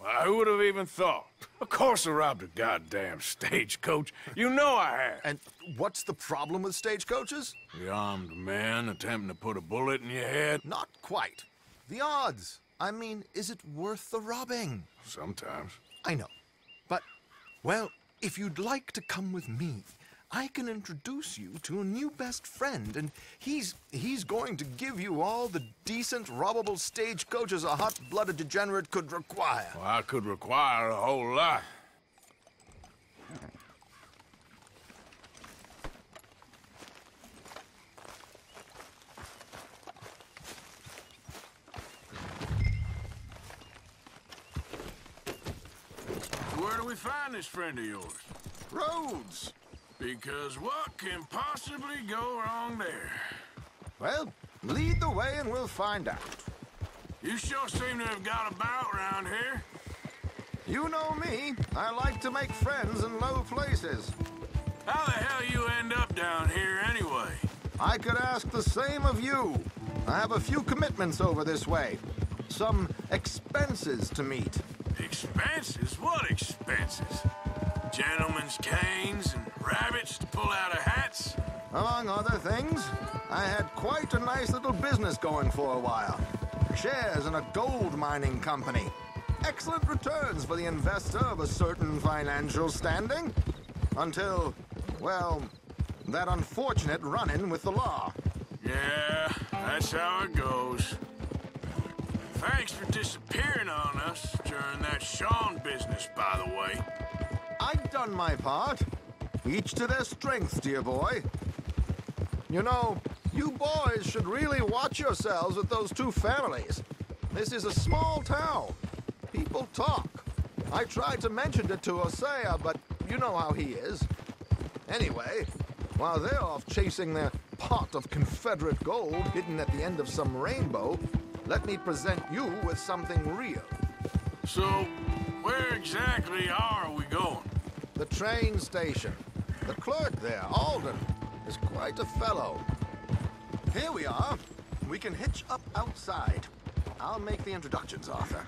Well, who would have even thought? Of course I robbed a goddamn stagecoach. You know I have. And what's the problem with stagecoaches? The armed man attempting to put a bullet in your head? Not quite. The odds. I mean, is it worth the robbing? Sometimes. I know. But, well, if you'd like to come with me, I can introduce you to a new best friend, and he's he's going to give you all the decent, robbable stagecoaches a hot-blooded degenerate could require. Well, I could require a whole lot. Where do we find this friend of yours? Roads. Because what can possibly go wrong there? Well, lead the way and we'll find out. You sure seem to have got about around here. You know me. I like to make friends in low places. How the hell you end up down here anyway? I could ask the same of you. I have a few commitments over this way. Some expenses to meet. Expenses? What expenses? Gentlemen's canes and rabbits to pull out of hats? Among other things, I had quite a nice little business going for a while. Shares in a gold mining company. Excellent returns for the investor of a certain financial standing. Until, well, that unfortunate run-in with the law. Yeah, that's how it goes. Thanks for disappearing on us during that Sean business, by the way. I've done my part. Each to their strengths, dear boy. You know, you boys should really watch yourselves with those two families. This is a small town. People talk. I tried to mention it to Hosea, but you know how he is. Anyway, while they're off chasing their pot of Confederate gold hidden at the end of some rainbow, let me present you with something real. So, where exactly are we going? The train station. The clerk there, Alden, is quite a fellow. Here we are. We can hitch up outside. I'll make the introductions, Arthur.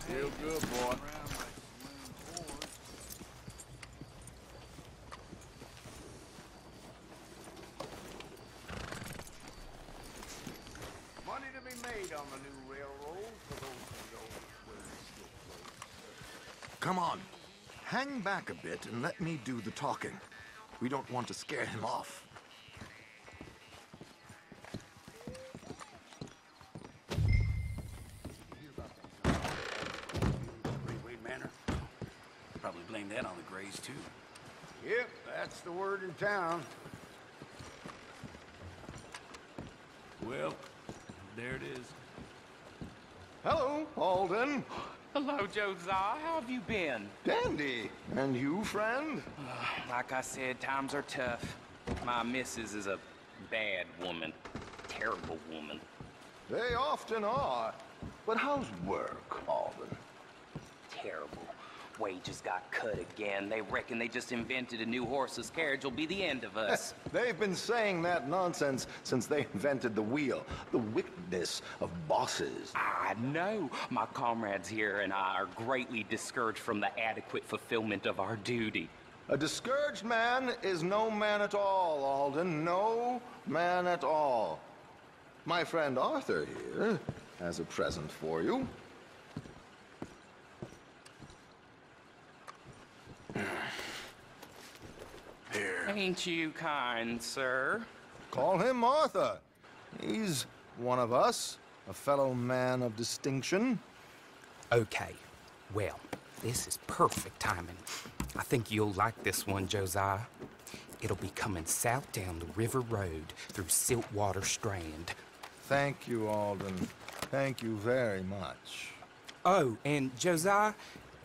Feel good, boy. Money to be made on the new railroad for those who know where it's still closed. Come on. Hang back a bit and let me do the talking. We don't want to scare him off. Probably blame that on the Grays, too. Yep, that's the word in town. Well, there it is. Hello, Alden. Hello, Josiah. How have you been? Dandy. And you, friend? Like I said, times are tough. My missus is a bad woman. Terrible woman. They often are. But how's work, Alden? Terrible. Wages got cut again. They reckon they just invented a new horseless carriage will be the end of us. They've been saying that nonsense since they invented the wheel. The wickedness of bosses. I know. My comrades here and I are greatly discouraged from the adequate fulfillment of our duty. A discouraged man is no man at all, Alden. No man at all. My friend Arthur here has a present for you. Ain't you kind, sir? Call him Arthur. He's one of us, a fellow man of distinction. Okay. Well, this is perfect timing. I think you'll like this one, Josiah. It'll be coming south down the river road through Siltwater Strand. Thank you, Alden. Thank you very much. Oh, and Josiah,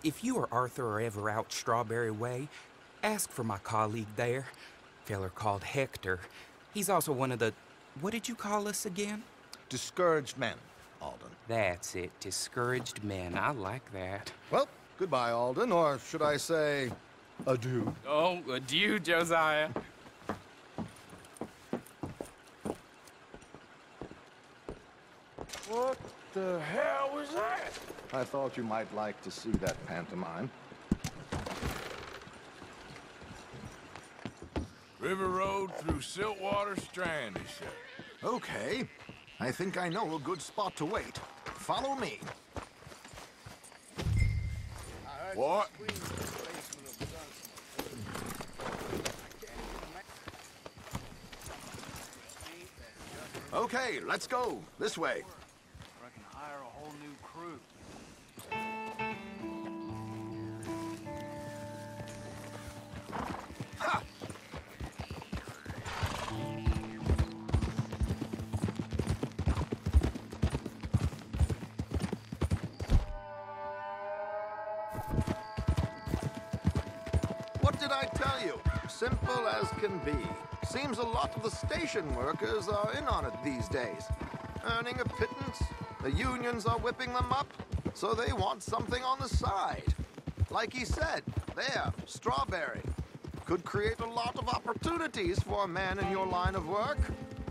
if you or Arthur are ever out Strawberry Way, ask for my colleague there. Feller called Hector. He's also one of the. What did you call us again? Discouraged men, Alden. That's it. Discouraged men. I like that. Well, goodbye, Alden, or should I say, adieu. Oh, adieu, Josiah. What the hell was that? I thought you might like to see that pantomime. River Road through Siltwater Strand, he said. Okay. I think I know a good spot to wait. Follow me. What? Okay, let's go. This way. I can hire a whole new crew. Simple as can be. Seems a lot of the station workers are in on it these days. Earning a pittance. The unions are whipping them up, so they want something on the side. Like he said, there, strawberry. Could create a lot of opportunities for a man in your line of work.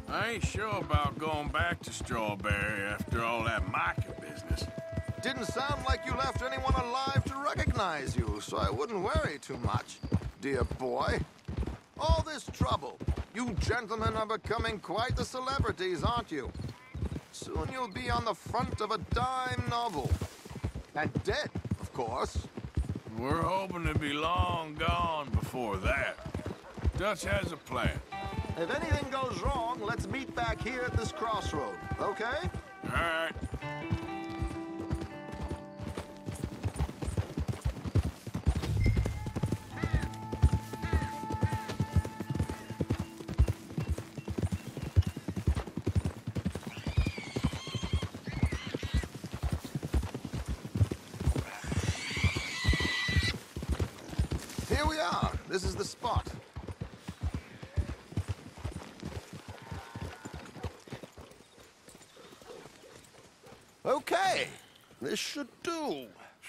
I ain't sure about going back to Strawberry after all that Micah business. Didn't sound like you left anyone alive to recognize you, so I wouldn't worry too much, dear boy. All this trouble. You gentlemen are becoming quite the celebrities, aren't you? Soon you'll be on the front of a dime novel. And dead, of course. We're hoping to be long gone before that. Dutch has a plan. If anything goes wrong, let's meet back here at this crossroad, okay? All right.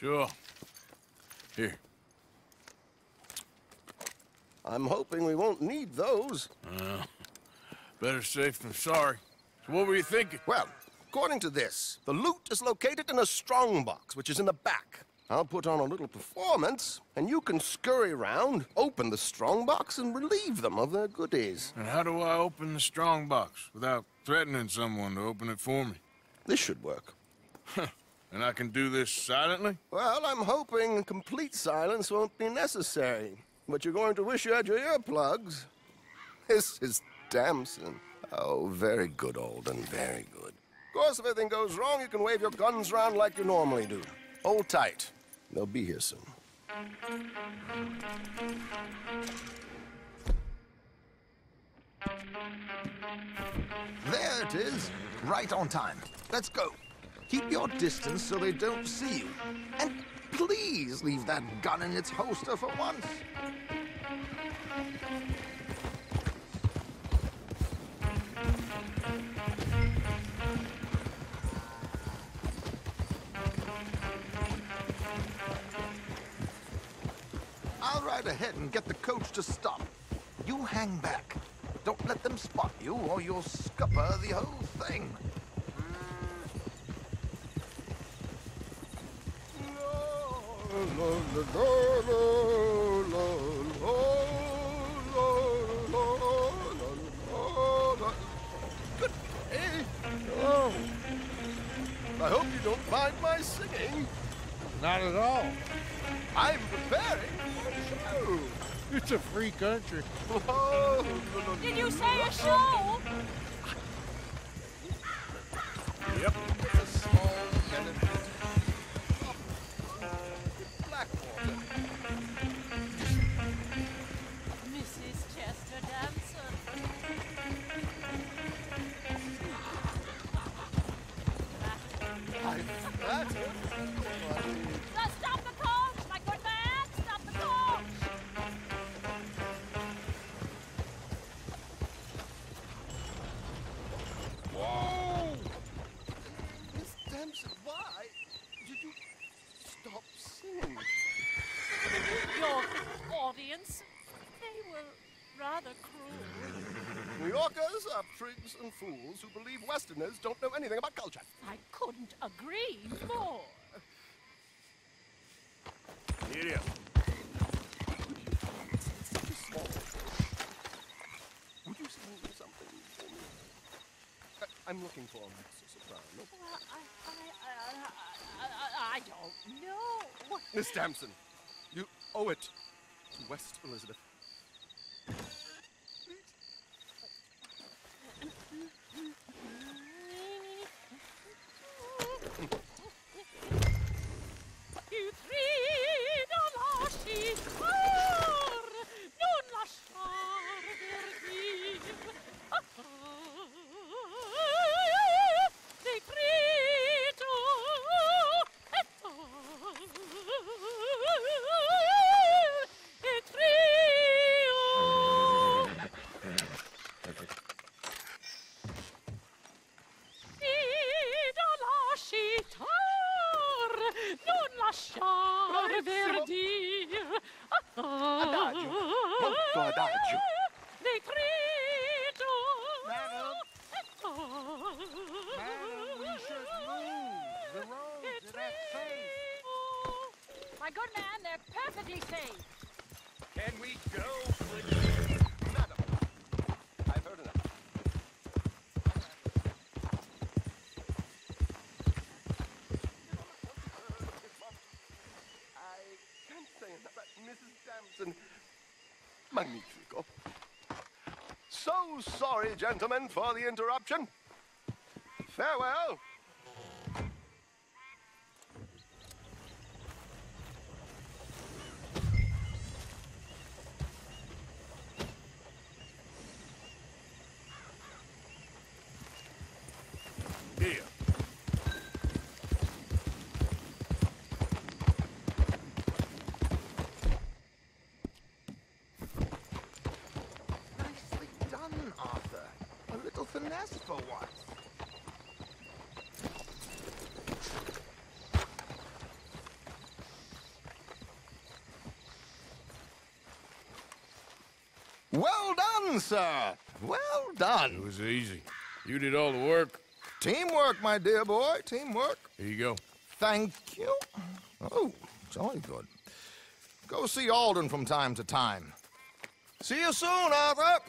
Sure. Here. I'm hoping we won't need those. Uh, better safe than sorry. So what were you thinking? Well, according to this, the loot is located in a strongbox, which is in the back. I'll put on a little performance, and you can scurry around, open the strongbox, and relieve them of their goodies. And how do I open the strong box without threatening someone to open it for me? This should work. And I can do this silently? Well, I'm hoping complete silence won't be necessary. But you're going to wish you had your earplugs. This is Damson. Oh, very good, Alden, very good. Of course, if anything goes wrong, you can wave your guns around like you normally do. Hold tight. They'll be here soon. There it is. Right on time. Let's go. Keep your distance so they don't see you. And please leave that gun in its holster for once. I'll ride ahead and get the coach to stop. You hang back. Don't let them spot you, or you'll scupper the whole thing. Good day. Oh. I hope you don't mind my singing. Not at all. I'm preparing for a show. It's a free country. Oh, Did you say a show? Yep. Prigs and fools who believe Westerners don't know anything about culture. I couldn't agree more. Idiot. Would you sing something for me? I, I'm looking for Mezzo Soprano. Well, I, uh, I, I, I, I don't know. Miss Damson, you owe it to West Elizabeth. Magnifico. So sorry, gentlemen, for the interruption. Farewell. Here. Nicely done, Arthur. A little finesse for once. Well done, sir. Well done. It was easy. You did all the work. Teamwork, my dear boy. Teamwork. Here you go. Thank you. Oh, jolly good. Go see Alden from time to time. See you soon, Arthur.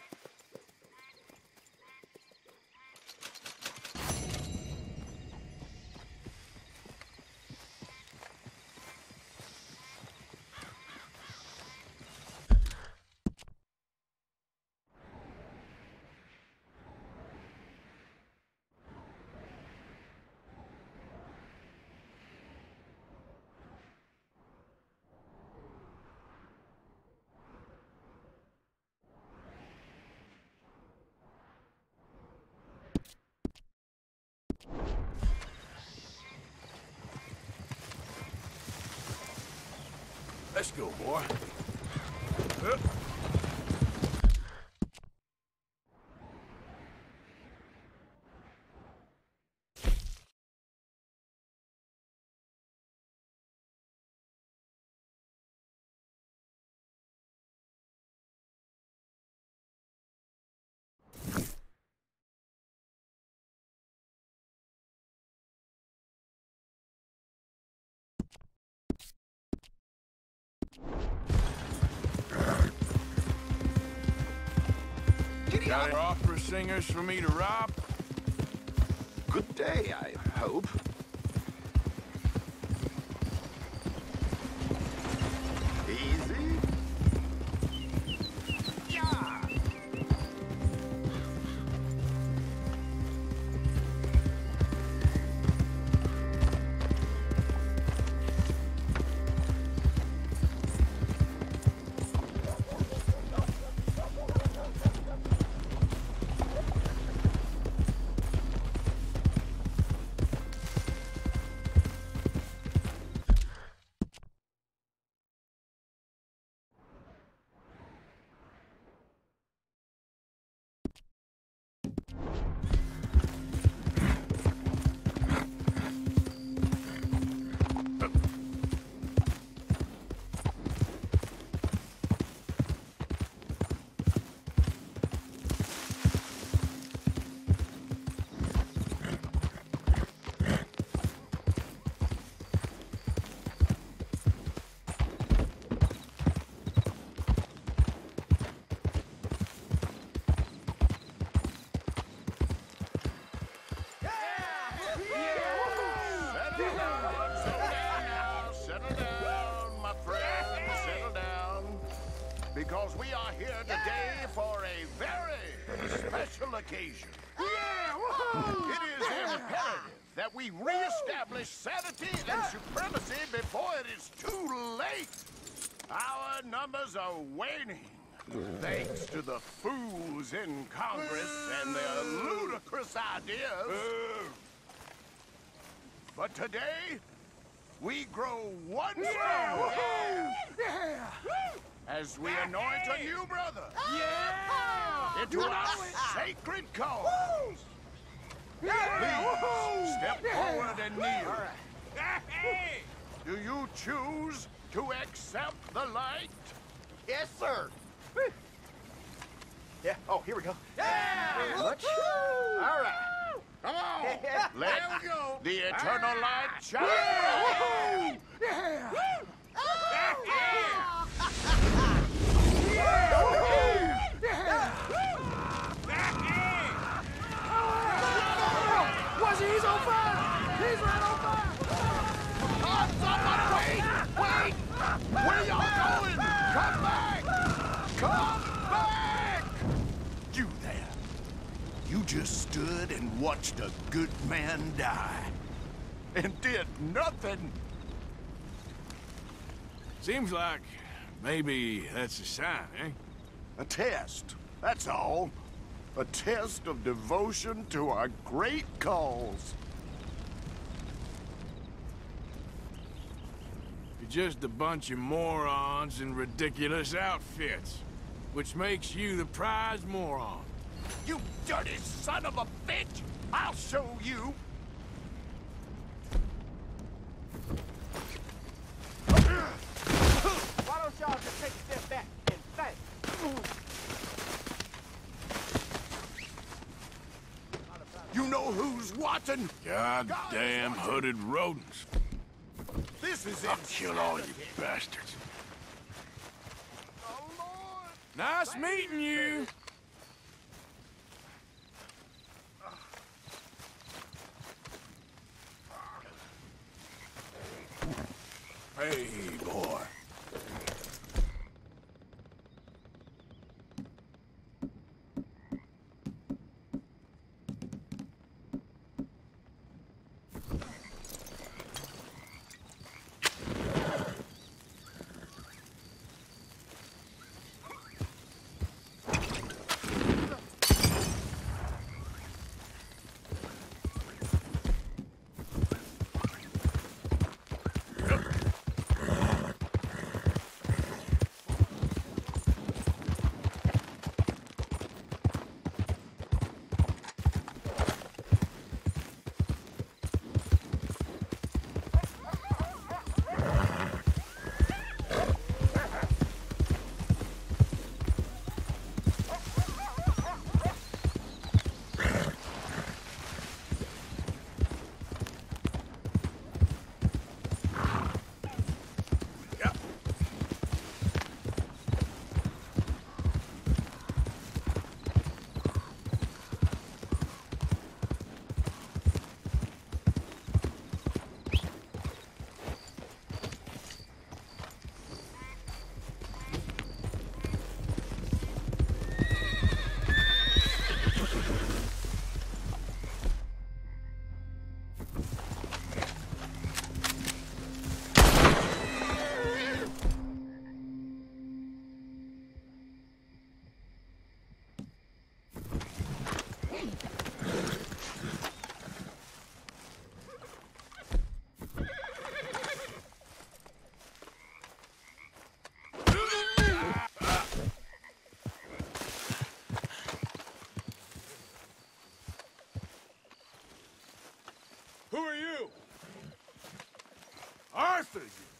Go, boy. Got any opera singers for me to rob? Good day, I hope. That we reestablish sanity and supremacy before it is too late. Our numbers are waning, thanks to the fools in Congress and their ludicrous ideas. But today, we grow one stronger. As we anoint a new brother. Into our sacred cause. Please step forward and kneel. Do you choose to accept the light? Yes, sir. Yeah. Oh, here we go. Much. All right. Come on. Let go. the eternal light shine. Was he? He's on fire! He's right on fire! Oh, someone wait! Wait! Where y'all going? Come back! Come back! You there. You just stood and watched a good man die. And did nothing. Seems like maybe that's a sign, eh? A test. That's all. A test of devotion to our great cause. You're just a bunch of morons in ridiculous outfits. Which makes you the prize moron. You dirty son of a bitch! I'll show you! Why don't y'all just take a step back and think? You know who's watching? Goddamn hooded rodents. This is I'll kill all you bastards. Oh, nice meeting you. Hey, boy.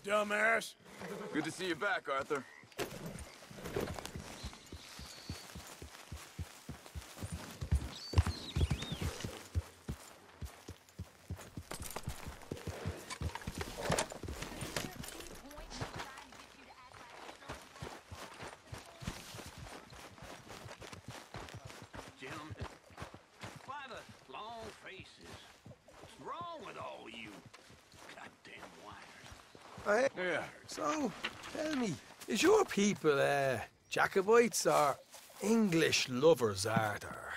Dumbass. Good to see you back, Arthur. Gentlemen, why the long faces? What's wrong with all you goddamn whiners? Hey, Yeah. so, tell me, is your people, uh, Jacobites or English lovers, Arthur?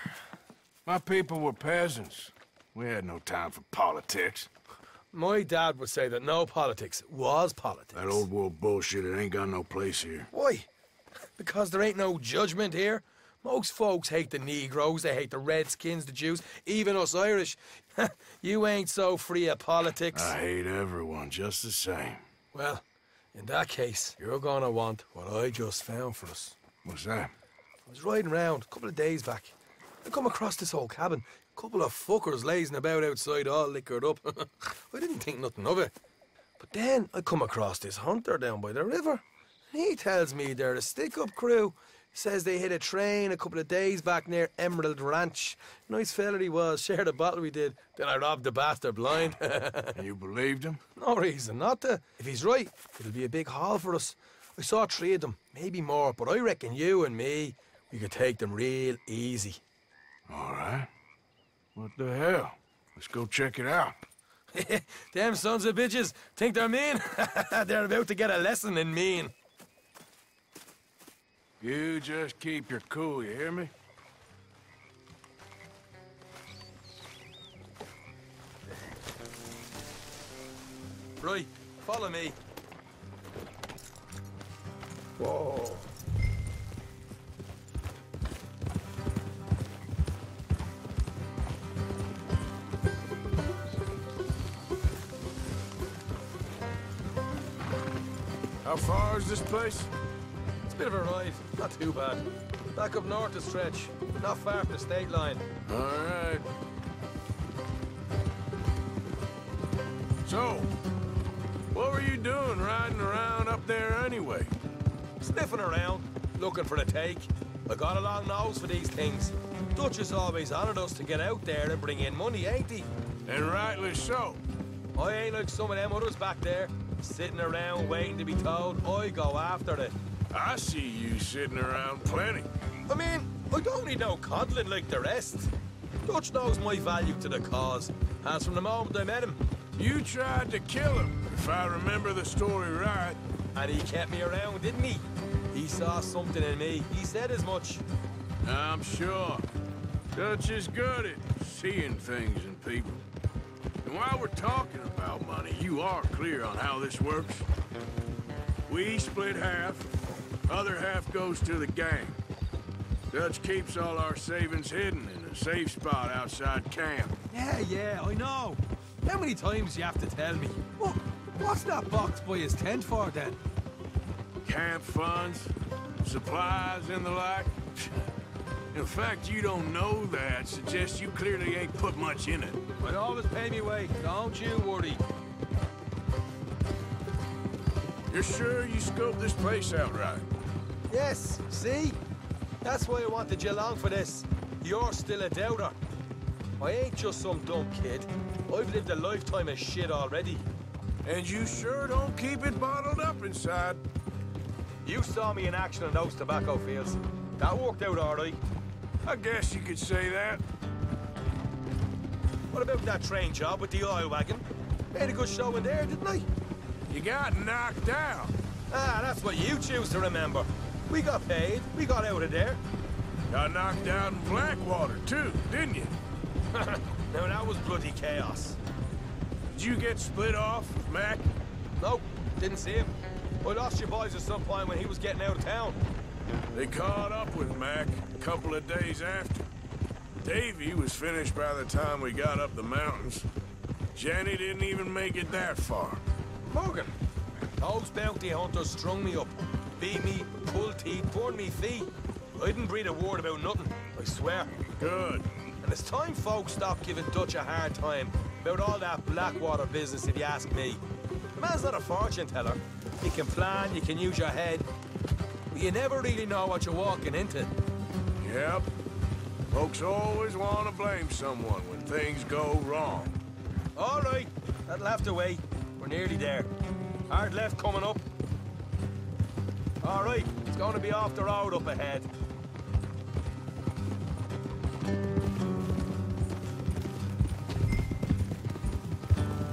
My people were peasants. We had no time for politics. My dad would say that no politics was politics. That old world bullshit, it ain't got no place here. Why? Because there ain't no judgment here. Most folks hate the Negroes, they hate the Redskins, the Jews, even us Irish. you ain't so free of politics. I hate everyone just the same. Well, in that case, you're gonna want what I just found for us. What's that? I was riding around a couple of days back. I come across this old cabin. A couple of fuckers lazing about outside all liquored up. I didn't think nothing of it. But then I come across this hunter down by the river. And he tells me they're a stick-up crew. Says they hit a train a couple of days back near Emerald Ranch. Nice fella he was, shared a bottle we did. Then I robbed the bastard blind. And you believed him? no reason not to. If he's right, it'll be a big haul for us. I saw three of them, maybe more, but I reckon you and me, we could take them real easy. All right. What the hell? Let's go check it out. Damn sons of bitches think they're mean. they're about to get a lesson in mean. You just keep your cool, you hear me? Right, follow me. Whoa. How far is this place? Bit of a ride, not too bad. Back up north to stretch, not far from the state line. All right. So, what were you doing riding around up there anyway? Sniffing around, looking for the take. I got a long nose for these things. Dutch has always honoured us to get out there and bring in money, ain't he? And rightly so. I ain't like some of them others back there, sitting around waiting to be told. I go after it. I see you sitting around plenty. I mean, I don't need no coddling like the rest. Dutch knows my value to the cause, as from the moment I met him. You tried to kill him, if I remember the story right. And he kept me around, didn't he? He saw something in me. He said as much. I'm sure. Dutch is good at seeing things in people. And while we're talking about money, you are clear on how this works. We split half, other half goes to the gang. Dutch keeps all our savings hidden in a safe spot outside camp. Yeah, yeah, I know. How many times you have to tell me? What, what's that box by his tent for then? Camp funds, supplies, and the like. In fact, you don't know that suggests you clearly ain't put much in it. I'd always pay me way, don't you worry. You're sure you scoped this place out right? Yes, see? That's why I wanted you along for this. You're still a doubter. I ain't just some dumb kid. I've lived a lifetime of shit already. And you sure don't keep it bottled up inside. You saw me in action in those tobacco fields. That worked out all right. I guess you could say that. What about that train job with the oil wagon? Made a good show in there, didn't I? You got knocked out. Ah, that's what you choose to remember. We got paid. We got out of there. Got knocked out in Blackwater, too, didn't you? now, that was bloody chaos. Did you get split off Mac? Nope, didn't see him. I lost your boys at some point when he was getting out of town. They caught up with Mac a couple of days after. Davy was finished by the time we got up the mountains. Jenny didn't even make it that far. Morgan, those bounty hunters strung me up, beat me, pulled teeth, burned me feet. I didn't breathe a word about nothing, I swear. Good. And it's time folks stop giving Dutch a hard time about all that Blackwater business, if you ask me. The man's not a fortune teller. You can plan, you can use your head, but you never really know what you're walking into. Yep. Folks always want to blame someone when things go wrong. All right, that'll have to wait. Nearly there. Hard left coming up. All right, it's going to be off the road up ahead.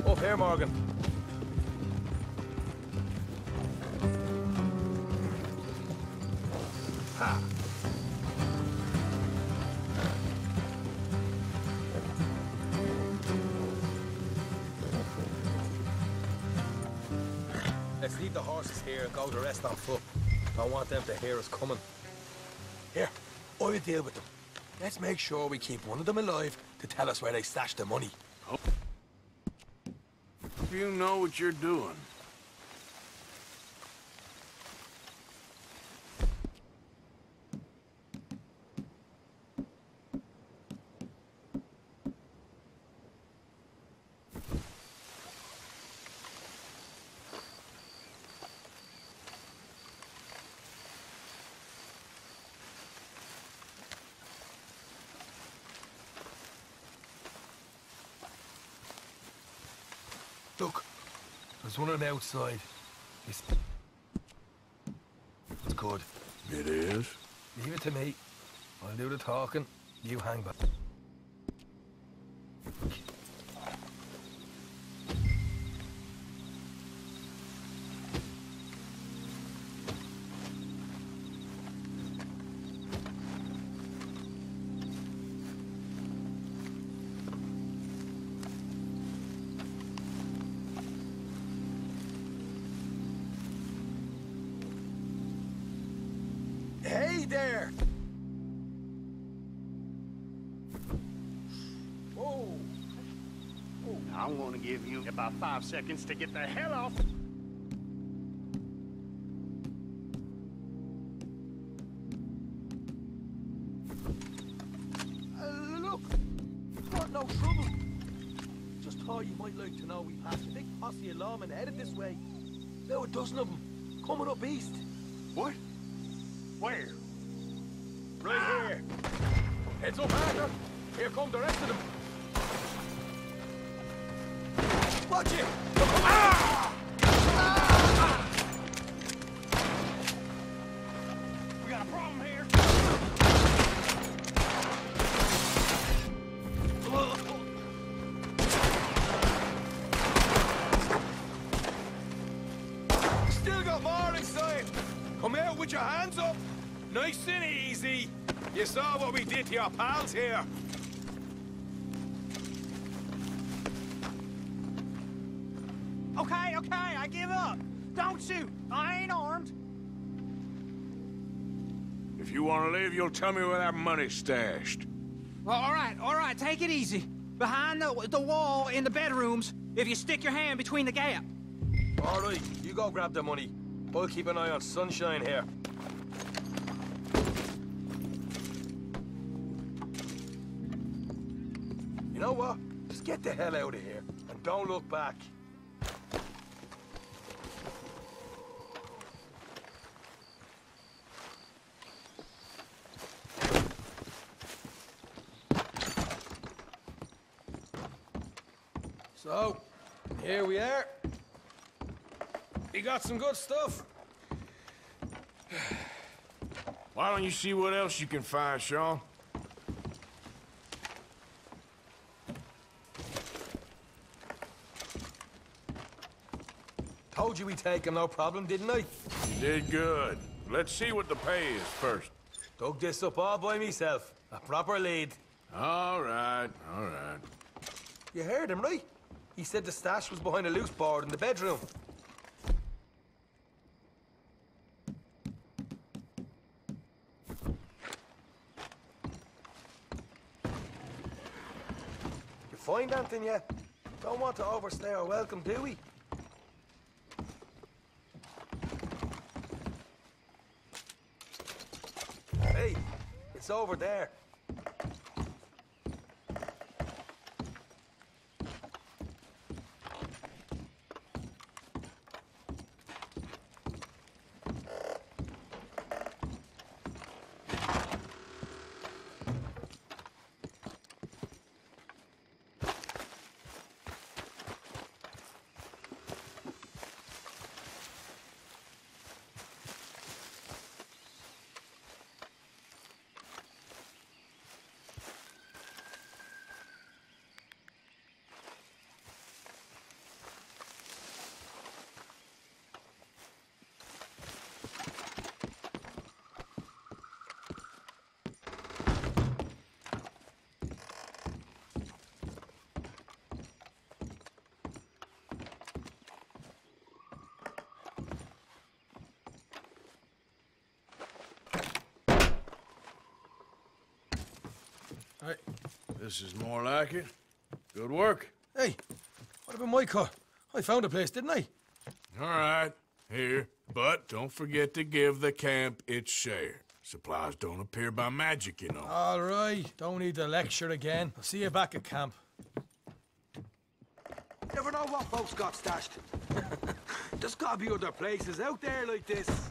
Up here, Morgan. Let's leave the horses here and go the rest on foot. Don't want them to hear us coming. Here, I'll deal with them. Let's make sure we keep one of them alive to tell us where they stashed the money. You know what you're doing. Look, there's one on the outside. It's, it's good. It is? Leave it to me. I'll do the talking. You hang back. Seconds to get the hell off. To your pals here. Okay, okay, I give up. Don't shoot. I ain't armed. If you want to leave, you'll tell me where that money's stashed. Well, all right, all right, take it easy. Behind the, the wall in the bedrooms, if you stick your hand between the gap. All right, you go grab the money. I'll keep an eye on Sunshine here. Know what? Just get the hell out of here and don't look back. So, here we are. You got some good stuff. Why don't you see what else you can find, Sean? Told you we'd take him, no problem, didn't I? You did good. Let's see what the pay is first. Dug this up all by myself. A proper lead. All right, all right. You heard him, right? He said the stash was behind a loose board in the bedroom. You find anything yet? Don't want to overstay our welcome, do we? Hey, it's over there. Right. This is more like it. Good work. Hey, what about my car? I found a place, didn't I? All right, here. But don't forget to give the camp its share. Supplies don't appear by magic, you know. All right, don't need the lecture again. I'll see you back at camp. Never know what folks got stashed. There's gotta be other places out there like this.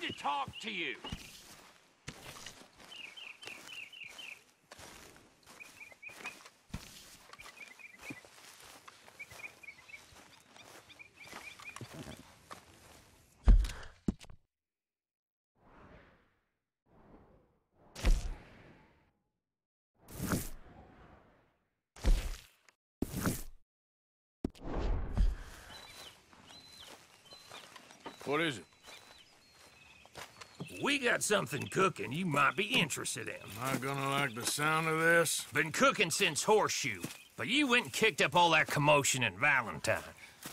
Need to talk to you. What is it? We got something cooking you might be interested in. Am I gonna like the sound of this? Been cooking since Horseshoe, but you went and kicked up all that commotion in Valentine.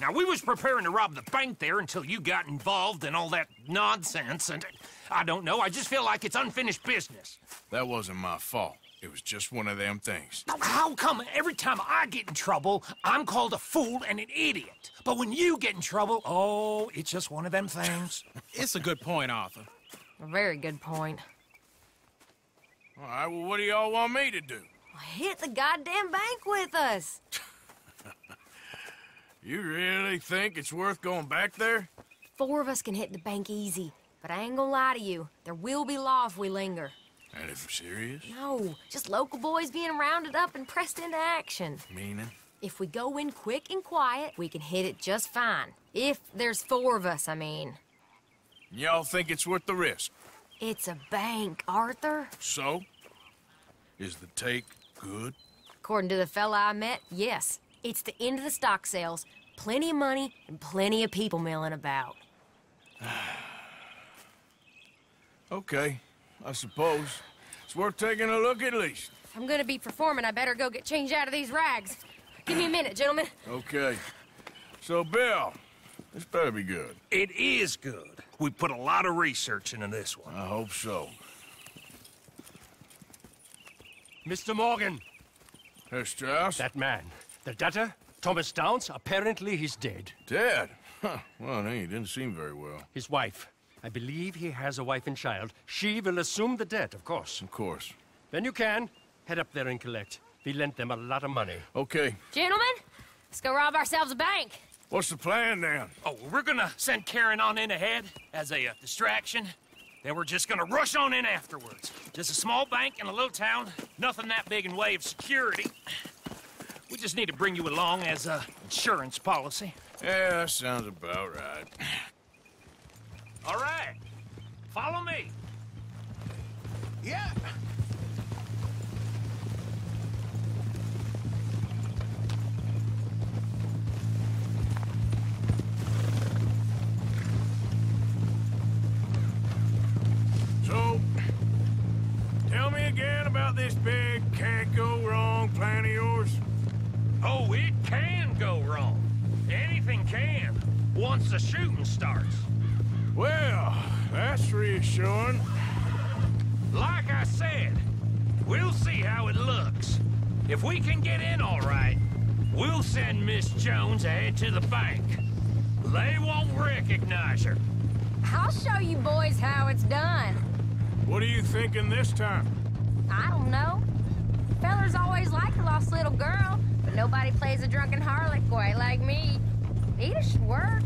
Now, we was preparing to rob the bank there until you got involved in all that nonsense, and I don't know, I just feel like it's unfinished business. That wasn't my fault. It was just one of them things. How come every time I get in trouble, I'm called a fool and an idiot? But when you get in trouble, oh, it's just one of them things. it's a good point, Arthur. A very good point. All right, well, what do y'all want me to do? Hit the goddamn bank with us. You really think it's worth going back there? Four of us can hit the bank easy, but I ain't gonna lie to you. There will be law if we linger. And if you're serious? No, just local boys being rounded up and pressed into action. Meaning? If we go in quick and quiet, we can hit it just fine. If there's four of us, I mean. Y'all think it's worth the risk? It's a bank, Arthur. So? Is the take good? According to the fella I met, yes. It's the end of the stock sales. Plenty of money and plenty of people milling about. okay, I suppose. It's worth taking a look at least. If I'm gonna be performing, I better go get changed out of these rags. Give me a minute, gentlemen. Okay. So, Bill, this better be good. It is good. We put a lot of research into this one. I hope so. Mr. Morgan. Herr Strauss? That man. The debtor, Thomas Downs, apparently he's dead. Dead? Huh. Well, he didn't seem very well. His wife. I believe he has a wife and child. She will assume the debt, of course. Of course. Then you can. Head up there and collect. We lent them a lot of money. Okay. Gentlemen, let's go rob ourselves a bank. What's the plan, then? Oh, we're gonna send Karen on in ahead as a uh, distraction. Then we're just gonna rush on in afterwards. Just a small bank in a little town. Nothing that big in way of security. We just need to bring you along as a insurance policy. Yeah, that sounds about right. All right. Follow me. Yeah. About this big can't-go-wrong plan of yours. Oh, it can go wrong. Anything can, once the shooting starts. Well, that's reassuring. Like I said, we'll see how it looks. If we can get in all right, we'll send Miss Jones ahead to the bank. They won't recognize her. I'll show you boys how it's done. What are you thinking this time? I don't know. Fellers always like a lost little girl, but nobody plays a drunken harlot quite like me. It should work.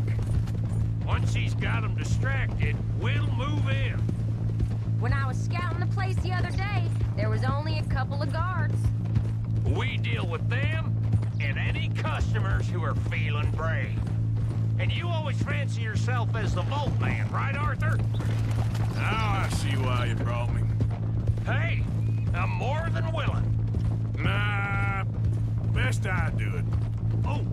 Once he's got them distracted, we'll move in. When I was scouting the place the other day, there was only a couple of guards. We deal with them and any customers who are feeling brave. And you always fancy yourself as the vault man, right, Arthur? Now I see why you brought me. Hey, I'm more than willing. Nah, best I do it. Oh,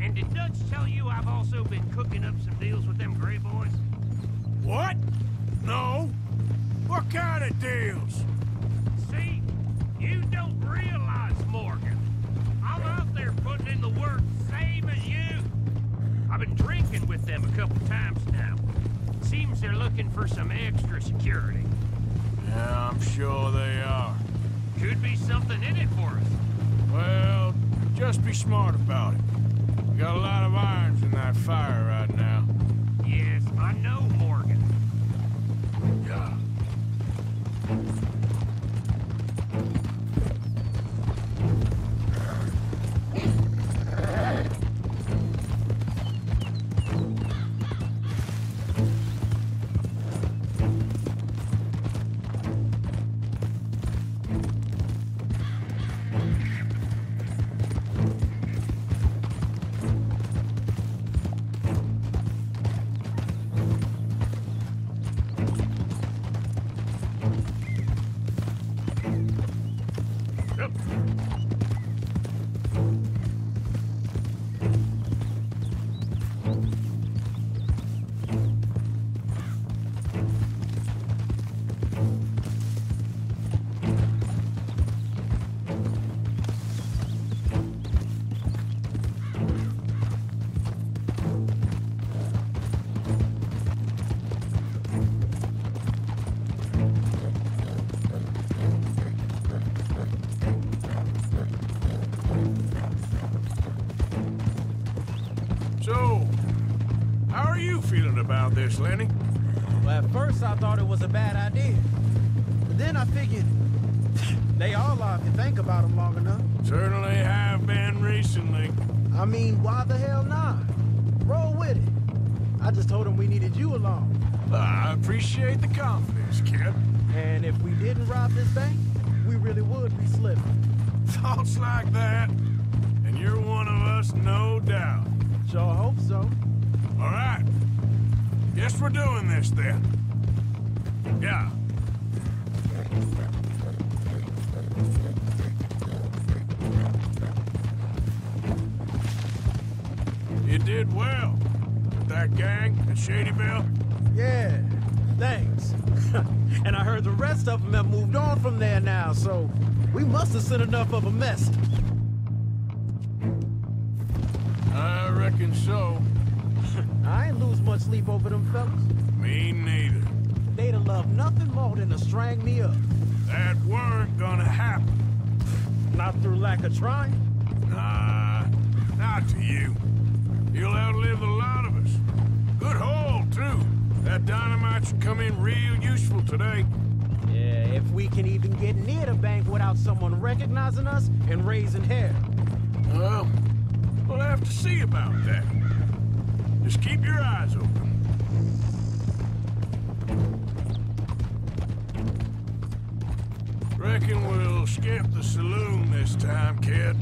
and did Dutch tell you I've also been cooking up some deals with them Gray Boys? What? No. What kind of deals? See, you don't realize, Morgan. I'm out there putting in the work same as you. I've been drinking with them a couple times now. Seems they're looking for some extra security. Yeah, I'm sure they are. Could be something in it for us. Well, just be smart about it. We got a lot of irons in that fire right now. Yes, I know, Morgan. Yeah. Guess we're doing this then. Yeah. You did well. With that gang at Shadyville. Yeah, thanks. and I heard the rest of them have moved on from there now, so we must have sent enough of a mess. I reckon so. I ain't lose much sleep over them fellas. Me neither. They'd have loved nothing more than to strang me up. That weren't gonna happen. Not through lack of trying. Nah, not to you. You'll outlive a lot of us. Good haul, too. That dynamite should come in real useful today. Yeah, if we can even get near the bank without someone recognizing us and raising hell. Well, we'll have to see about that. Just keep your eyes open. Reckon we'll skip the saloon this time, kid.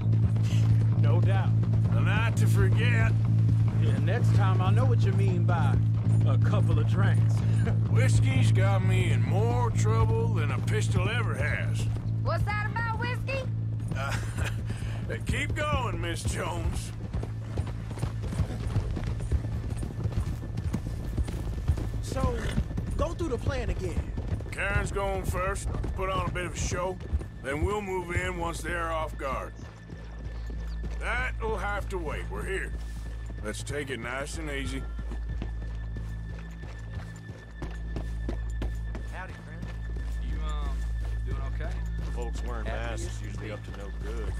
No doubt. A night to forget. Yeah, next time I'll know what you mean by a couple of drinks. Whiskey's got me in more trouble than a pistol ever has. What's that about whiskey? Uh, keep going, Miss Jones. So, go through the plan again. Karen's going first, put on a bit of a show, then we'll move in once they're off guard. That'll have to wait. We're here. Let's take it nice and easy. Howdy, friend. You, um, doing okay? Folks wearing Happy masks as usually up to no good.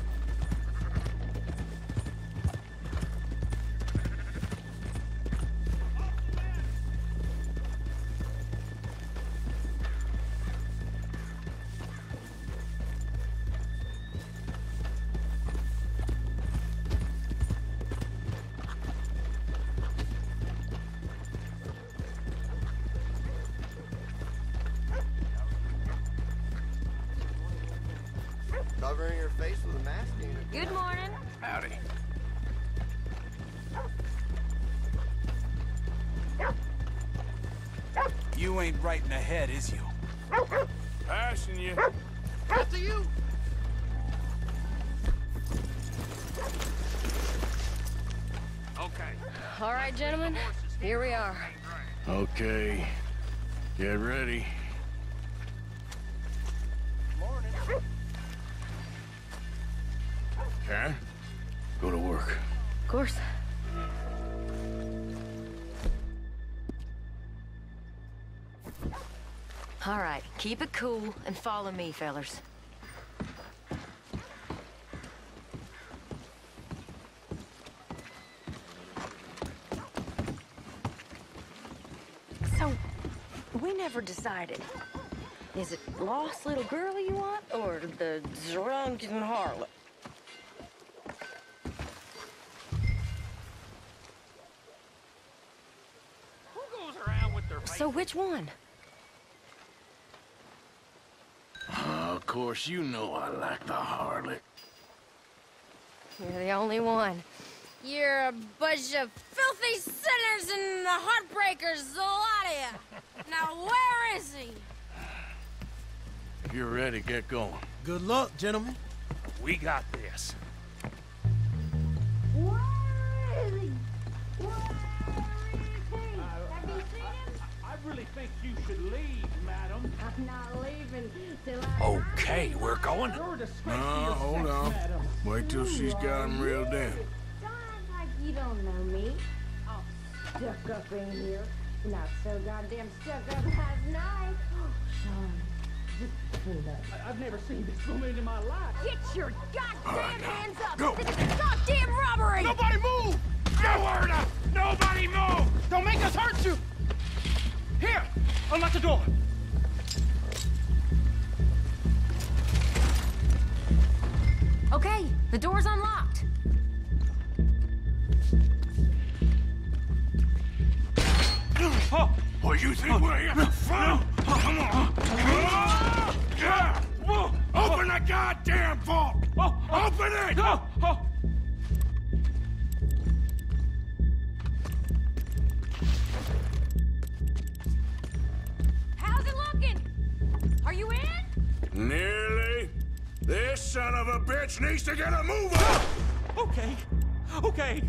Ain't right in the head, is you? Passing you. After you. Okay. All right, gentlemen, here we are. Okay. Get ready. Keep and follow me, fellers. So, we never decided. Is it lost little girl you want, or the drunken harlot? Who goes around with their So which one? Uh, of course, you know I like the harlot. You're the only one. You're a bunch of filthy sinners and the heartbreakers, the lot of you. Now, where is he? If you're ready, get going. Good luck, gentlemen. We got this. Think you should leave, madam. I'm not leaving till I... Okay, we're going. You're a disgrace No, hold sex, on. madam. Wait till she's got him reeled in. Don't act like you don't know me. All stuck up in here. Not so goddamn stuck up last night. Sean, just. I- I've never seen this woman in my life. Get your goddamn hands up! go. This is a goddamn robbery! Nobody move! Nowhere to! Nobody move! Don't make us hurt you! Here! Unlock the door! Okay, the door's unlocked. Oh, oh you think we're here for fun? Come on. Yeah. Open the goddamn vault! Oh! Open it! Oh! Are you in? Nearly. This son of a bitch needs to get a move on! Okay. Okay.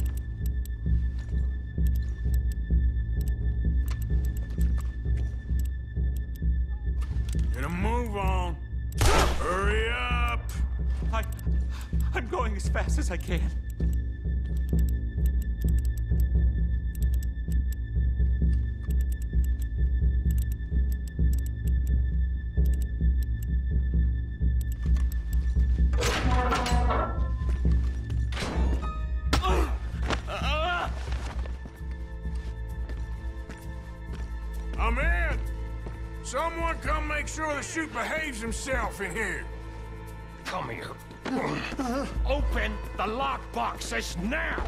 Get a move on. Hurry up! I, I'm going as fast as I can. Sure the chute behaves himself in here. Come here. Open the lockbox says now!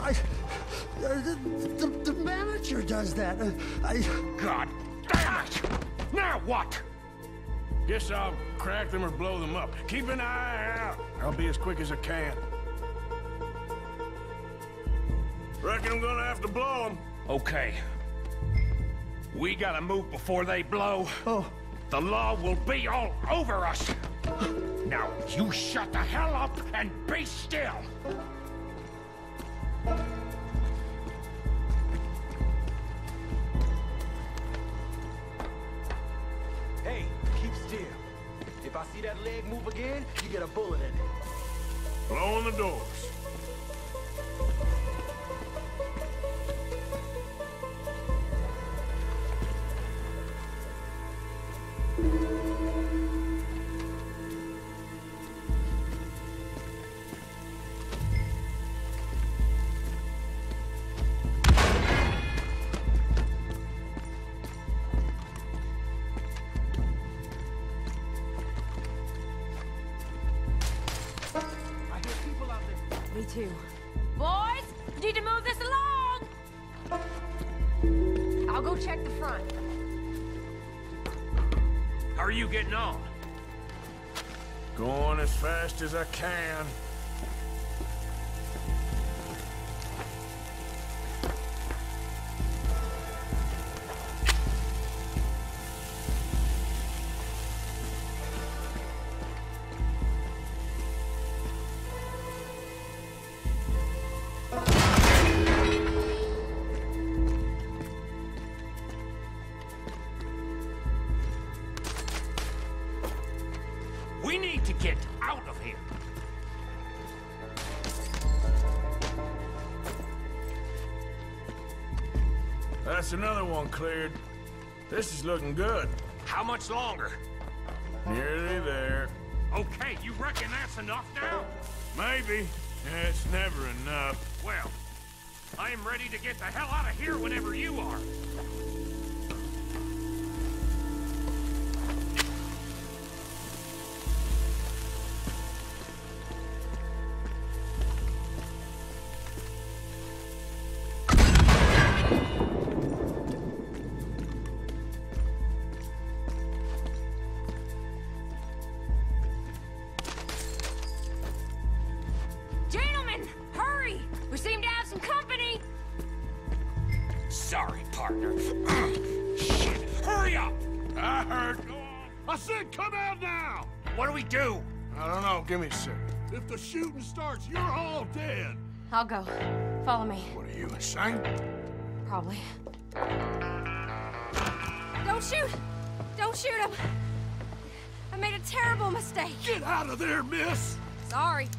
I. Uh, the, the, the manager does that. Uh, I. God damn it! Now what? Guess I'll crack them or blow them up. Keep an eye out. I'll be as quick as I can. Reckon I'm gonna have to blow them. Okay. We gotta move before they blow. Oh. The law will be all over us. Now, you shut the hell up and be still. Hey, keep still. If I see that leg move again, you get a bullet in it. Blowing the doors. As I can. That's another one cleared. This is looking good. How much longer? Nearly there. Okay, you reckon that's enough now? Maybe. It's never enough. Well, I am ready to get the hell out of here whenever you are. Give me a sec. If the shooting starts, you're all dead. I'll go. Follow me. What are you, insane? Probably. Don't shoot! Don't shoot him! I made a terrible mistake. Get out of there, miss! Sorry.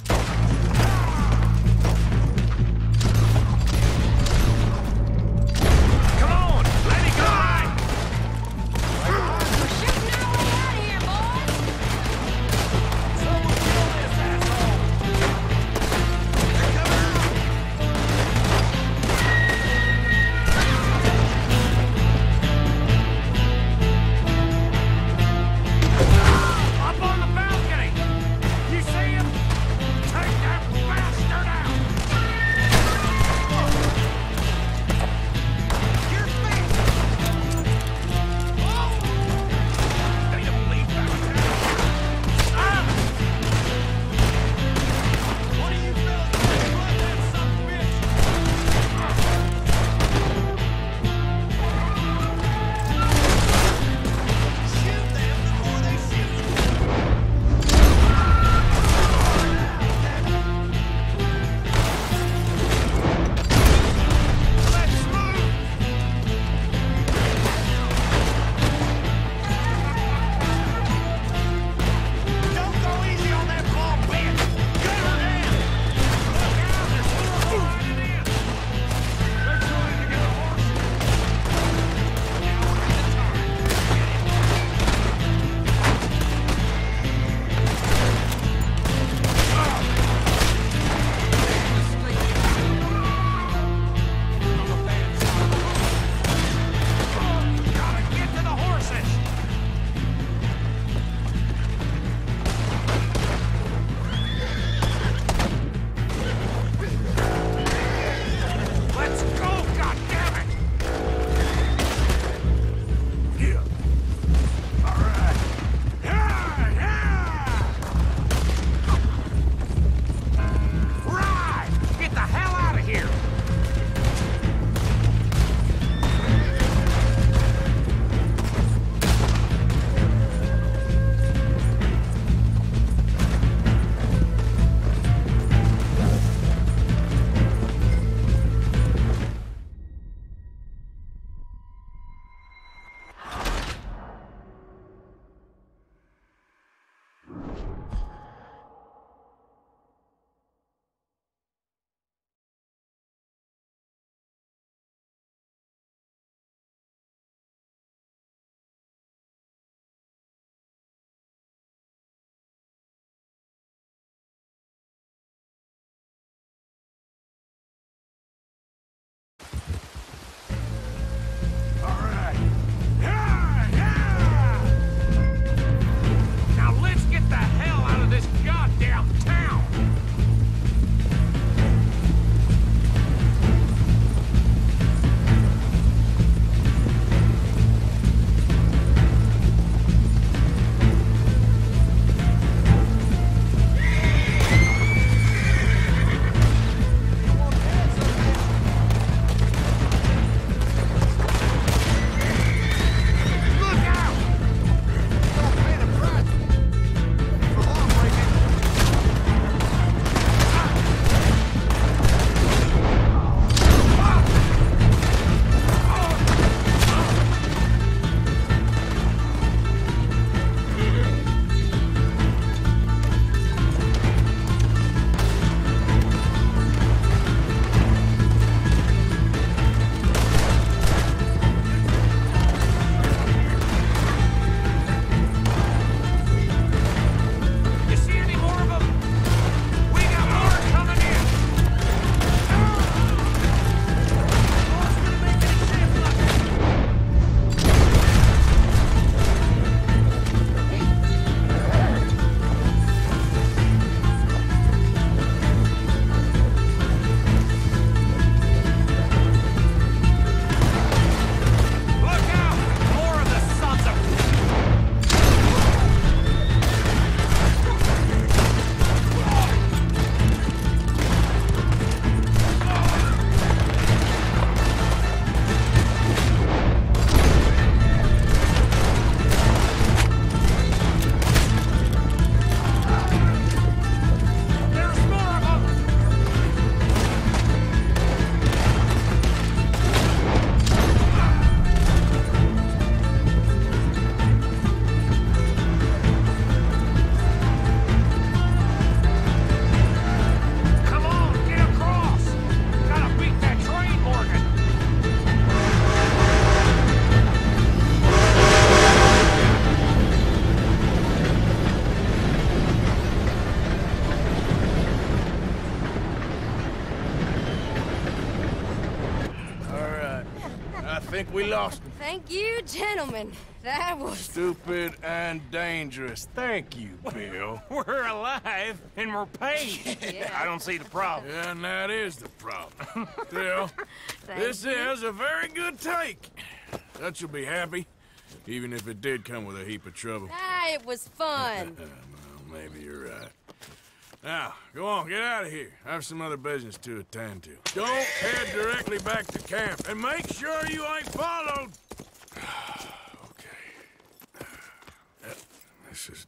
Thank you, gentlemen. That was... Stupid and dangerous. Thank you, Bill. We're alive and we're paid. Yeah. I don't see the problem. Yeah, and that is the problem. Bill, this you. is a very good take. Dutch will be happy, even if it did come with a heap of trouble. Ah, it was fun. well, maybe you're right. Now, go on, get out of here. I have some other business to attend to. Don't head directly back to camp, and make sure you ain't followed. okay. This is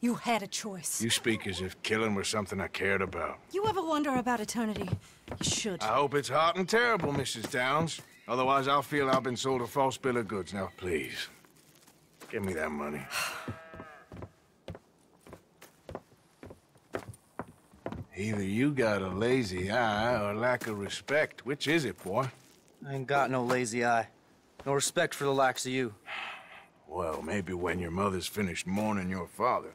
You had a choice. You speak as if killing was something I cared about. You ever wonder about eternity? You should. I hope it's hot and terrible, Mrs. Downes. Otherwise, I'll feel I've been sold a false bill of goods. Now, please, give me that money. Either you got a lazy eye or lack of respect. Which is it, boy? I ain't got no lazy eye. No respect for the likes of you. Well, maybe when your mother's finished mourning your father,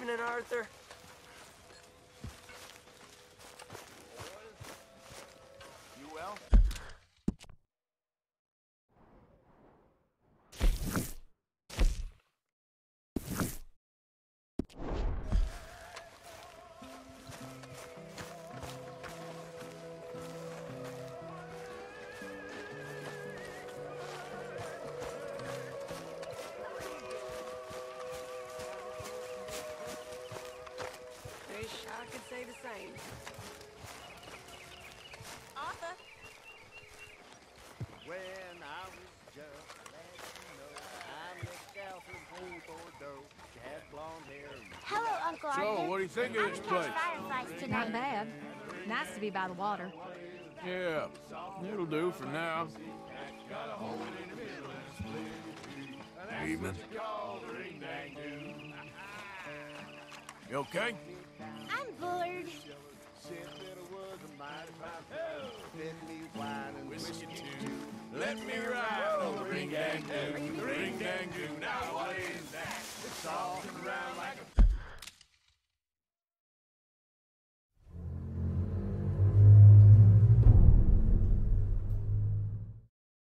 evening, Arthur. Arthur. When I was just a you know, I looked out from home for dough. She had blonde hair. Hello, Uncle So, Arthur. what do you think of this place? Not bad. Nice to be by the water. Yeah, it'll do for now. Evening. You okay? Whiskey too. Let me ride on the ring dang doo, the ring dang doo. Now what is that? It's all around like